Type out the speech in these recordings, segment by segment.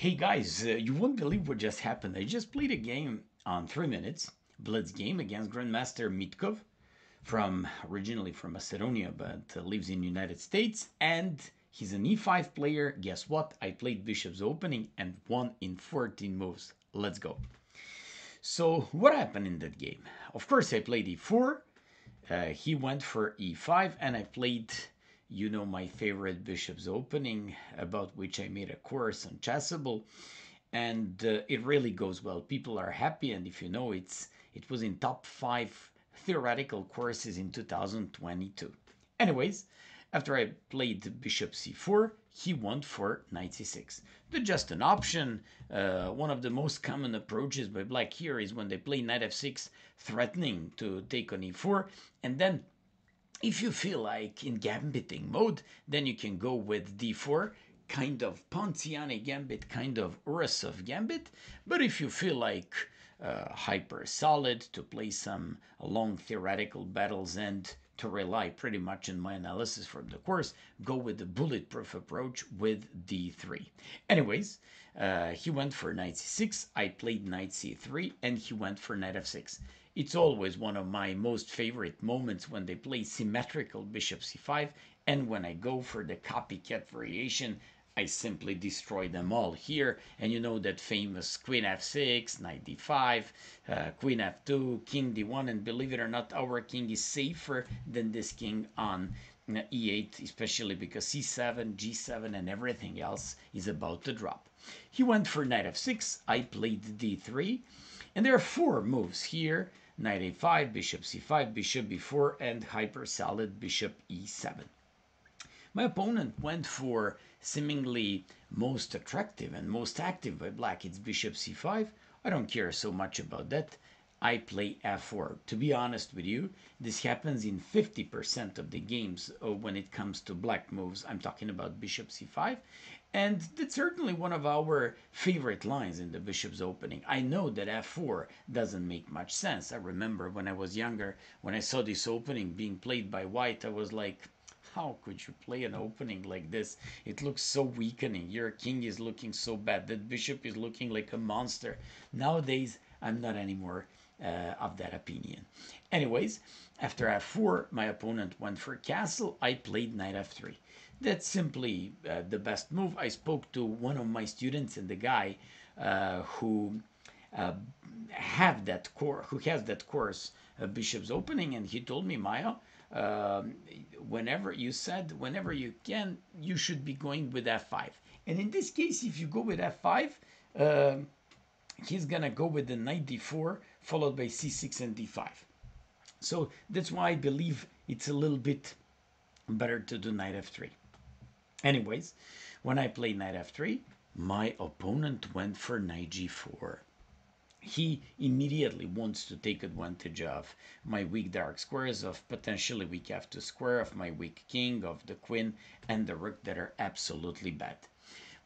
Hey guys, uh, you won't believe what just happened. I just played a game on three minutes, Blitz game against Grandmaster Mitkov, from originally from Macedonia, but uh, lives in United States, and he's an E5 player. Guess what? I played Bishop's opening and won in 14 moves. Let's go. So what happened in that game? Of course, I played E4. Uh, he went for E5, and I played you know my favorite bishop's opening about which i made a course on chessable and uh, it really goes well. People are happy and if you know it's it was in top five theoretical courses in 2022 anyways after i played bishop c4 he went for knight c6 that's just an option. Uh, one of the most common approaches by black here is when they play knight f6 threatening to take on e4 and then if you feel like in gambiting mode, then you can go with d4, kind of Ponziani gambit, kind of Urusov gambit. But if you feel like uh, hyper solid to play some long theoretical battles and to rely pretty much on my analysis from the course, go with the bulletproof approach with d3. Anyways, uh, he went for knight c6, I played knight c3, and he went for knight f6. It's always one of my most favorite moments when they play symmetrical bishop c5 and when I go for the copycat variation I simply destroy them all here. And you know that famous queen f6 knight d5 uh, queen f2 king d1 and believe it or not our king is safer than this king on uh, e8 especially because c7 g7 and everything else is about to drop. He went for knight f6 i played d3 and there are four moves here knight a5, bishop c5, bishop b4, and hyper solid bishop e7. My opponent went for seemingly most attractive and most active by black. It's bishop c5. I don't care so much about that. I play f4. To be honest with you, this happens in 50% of the games uh, when it comes to black moves. I'm talking about bishop c5. And that's certainly one of our favorite lines in the bishop's opening. I know that f4 doesn't make much sense. I remember when I was younger, when I saw this opening being played by white, I was like, how could you play an opening like this? It looks so weakening. Your king is looking so bad. That bishop is looking like a monster. Nowadays, I'm not anymore uh, of that opinion. Anyways, after f4, my opponent went for castle. I played knight f3. That's simply uh, the best move. I spoke to one of my students and the guy uh, who uh, have that who has that course, uh, Bishop's Opening, and he told me, Maya, um, whenever you said, whenever you can, you should be going with f5. And in this case, if you go with f5, um, he's gonna go with the knight d4 followed by c6 and d5. So that's why I believe it's a little bit better to do knight f3. Anyways, when I played knight f3, my opponent went for knight g4. He immediately wants to take advantage of my weak dark squares, of potentially weak f2 square, of my weak king, of the queen, and the rook that are absolutely bad.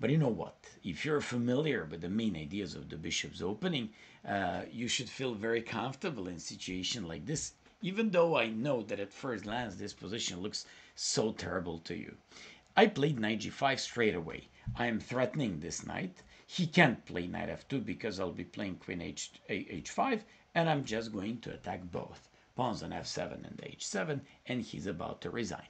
But you know what? If you're familiar with the main ideas of the bishop's opening, uh, you should feel very comfortable in a situation like this, even though I know that at first glance this position looks so terrible to you. I played knight g5 straight away. I am threatening this knight. He can't play knight f2 because I'll be playing queen h, h5 and I'm just going to attack both. Pawns on f7 and h7 and he's about to resign.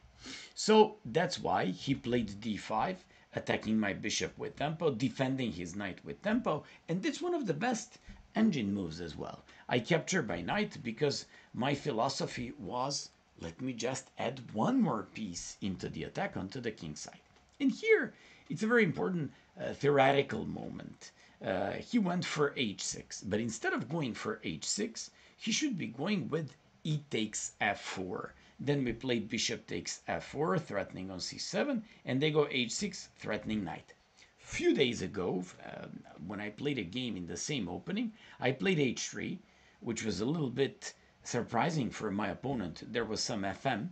So that's why he played d5 attacking my bishop with tempo, defending his knight with tempo, and that's one of the best engine moves as well. I capture by knight because my philosophy was let me just add one more piece into the attack onto the king side. And here, it's a very important uh, theoretical moment. Uh, he went for h6, but instead of going for h6, he should be going with e takes f4. Then we play bishop takes f4, threatening on c7, and they go h6, threatening knight. Few days ago, uh, when I played a game in the same opening, I played h3, which was a little bit surprising for my opponent. There was some FM,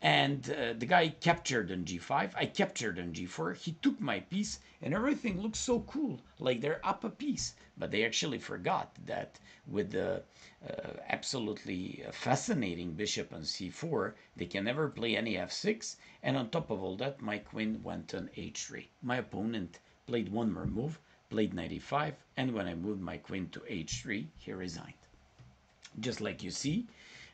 and uh, the guy captured on g5. I captured on g4. He took my piece, and everything looks so cool, like they're up a piece. But they actually forgot that with the uh, absolutely fascinating bishop on c4, they can never play any f6. And on top of all that, my queen went on h3. My opponent played one more move, played knight e5, and when I moved my queen to h3, he resigned. Just like you see,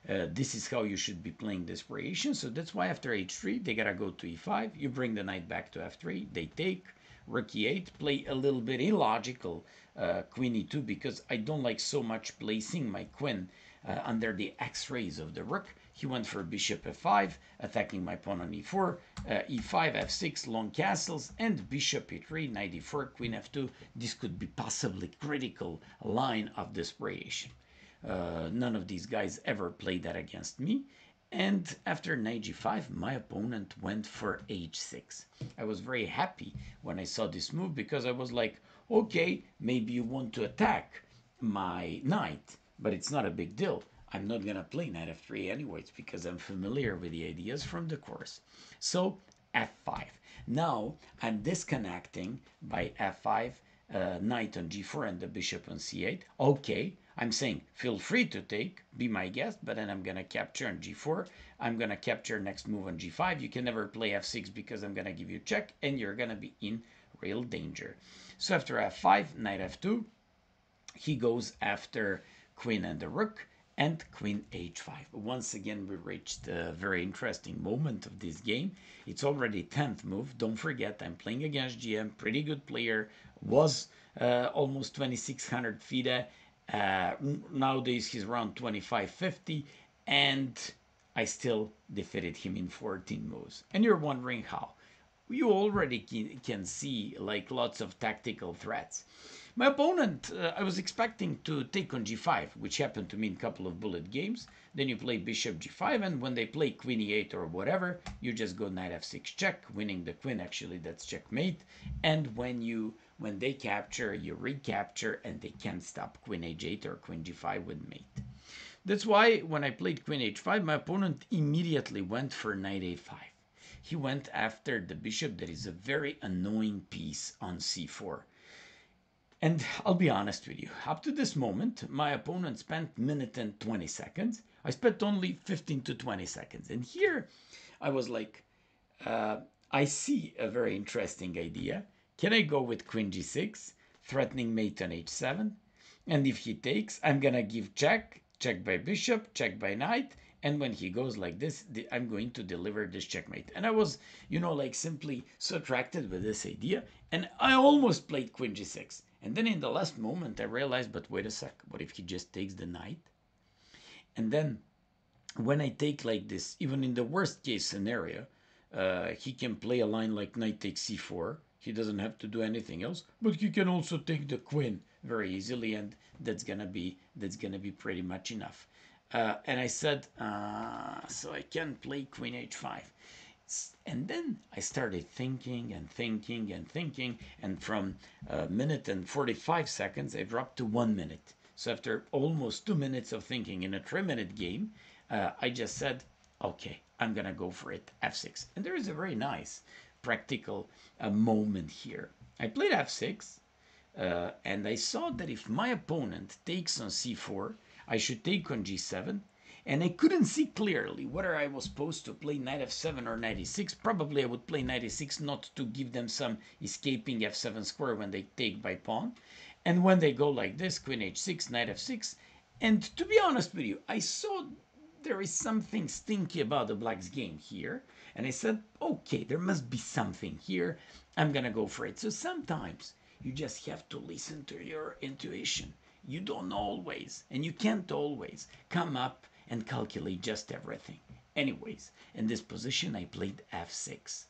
uh, this is how you should be playing this variation. So that's why after h3, they gotta go to e5. You bring the knight back to f3. They take rook e8, play a little bit illogical uh, queen e2 because I don't like so much placing my queen uh, under the x-rays of the rook. He went for bishop f5, attacking my pawn on e4, uh, e5, f6, long castles, and bishop e3, knight e4, queen f2. This could be possibly critical line of this variation. Uh, none of these guys ever played that against me. And after knight g5, my opponent went for h6. I was very happy when I saw this move because I was like, okay, maybe you want to attack my knight, but it's not a big deal. I'm not going to play knight f3 anyways because I'm familiar with the ideas from the course. So f5. Now I'm disconnecting by f5, uh, knight on g4 and the bishop on c8. Okay, I'm saying feel free to take, be my guest, but then I'm going to capture on g4. I'm going to capture next move on g5. You can never play f6 because I'm going to give you check and you're going to be in real danger. So after f5, knight f2, he goes after queen and the rook and queen h5. Once again, we reached a very interesting moment of this game. It's already 10th move. Don't forget, I'm playing against GM, pretty good player, was uh, almost 2600 FIDE, uh, nowadays he's around 2550 and I still defeated him in 14 moves. And you're wondering how. You already can see like lots of tactical threats. My opponent, uh, I was expecting to take on g5, which happened to me in a couple of bullet games. Then you play bishop g5, and when they play queen e8 or whatever, you just go knight f6 check, winning the queen, actually, that's checkmate. And when you when they capture, you recapture, and they can't stop queen h8 or queen g5 with mate. That's why when I played queen h5, my opponent immediately went for knight a5. He went after the bishop that is a very annoying piece on c4. And I'll be honest with you, up to this moment, my opponent spent minute and 20 seconds. I spent only 15 to 20 seconds. And here I was like, uh, I see a very interesting idea. Can I go with queen g6, threatening mate on h7? And if he takes, I'm going to give check, check by bishop, check by knight. And when he goes like this, I'm going to deliver this checkmate. And I was, you know, like simply so attracted with this idea. And I almost played queen g6. And then in the last moment, I realized, but wait a sec, what if he just takes the knight? And then when I take like this, even in the worst case scenario, uh, he can play a line like knight takes c4 he doesn't have to do anything else, but he can also take the queen very easily, and that's gonna be that's gonna be pretty much enough. Uh, and I said, uh, so I can play queen h5. And then I started thinking and thinking and thinking, and from a minute and 45 seconds, I dropped to one minute. So after almost two minutes of thinking in a three-minute game, uh, I just said, okay, I'm gonna go for it, f6. And there is a very nice practical uh, moment here. I played f6, uh, and I saw that if my opponent takes on c4, I should take on g7, and I couldn't see clearly whether I was supposed to play knight f7 or knight e6. Probably I would play knight e6 not to give them some escaping f7 square when they take by pawn. And when they go like this, queen h6, knight f6, and to be honest with you, I saw there is something stinky about the black's game here. And I said, okay, there must be something here. I'm going to go for it. So sometimes you just have to listen to your intuition. You don't always, and you can't always come up and calculate just everything. Anyways, in this position, I played f6.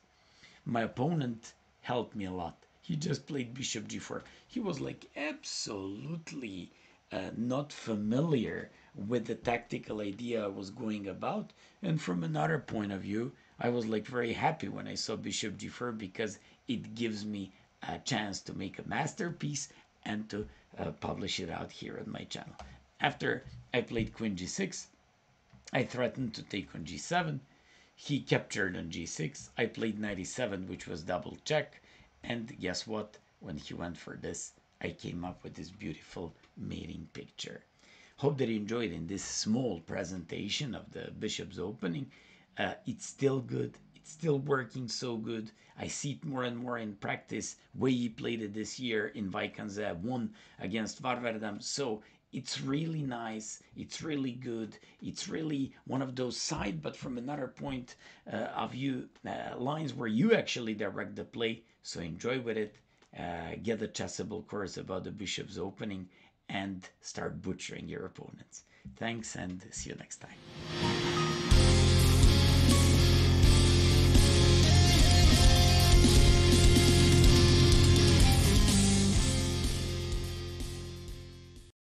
My opponent helped me a lot. He just played bishop g4. He was like absolutely uh, not familiar with the tactical idea I was going about. And from another point of view, I was like very happy when I saw Bishop G4 because it gives me a chance to make a masterpiece and to uh, publish it out here on my channel. After I played Queen G6, I threatened to take on G7. He captured on G6. I played 97, which was double check. And guess what? When he went for this, I came up with this beautiful mating picture. Hope that you enjoyed in this small presentation of the Bishop's opening. Uh, it's still good. It's still working so good. I see it more and more in practice. Wei Yi played it this year in Wijk aan Zee, won against Warmerdam. So it's really nice. It's really good. It's really one of those side, but from another point uh, of view, uh, lines where you actually direct the play. So enjoy with it. Uh, get the chessable course about the bishop's opening and start butchering your opponents. Thanks and see you next time.